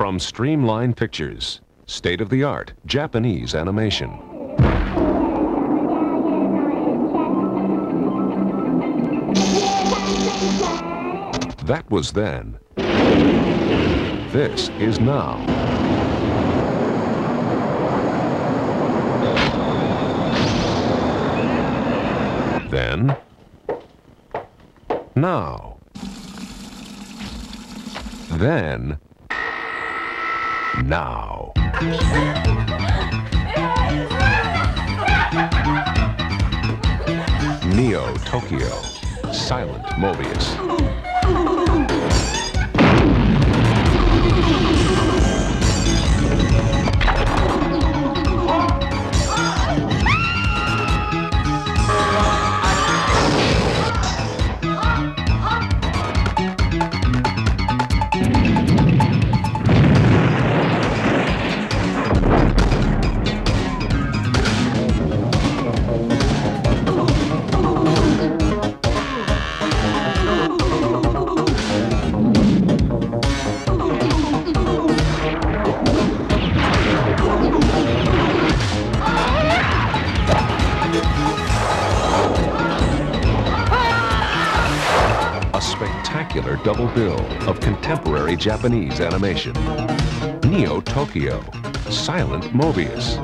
From Streamline Pictures, state-of-the-art Japanese animation. That was then. This is now. Then. Now. Then. Now. Neo Tokyo. Silent Mobius. Spectacular double bill of contemporary Japanese animation. Neo Tokyo, Silent Mobius.